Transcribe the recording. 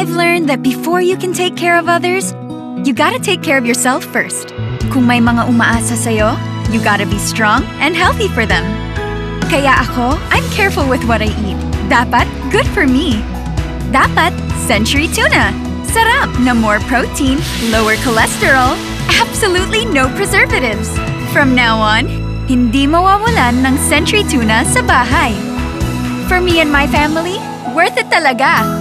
I've learned that before you can take care of others, you gotta take care of yourself first. Kung may mga umaasa sa'yo, you gotta be strong and healthy for them. Kaya ako, I'm careful with what I eat. Dapat, good for me. Dapat, Century Tuna. Sarap na more protein, lower cholesterol, absolutely no preservatives. From now on, hindi mawawalan ng Century Tuna sa bahay. For me and my family, worth it talaga.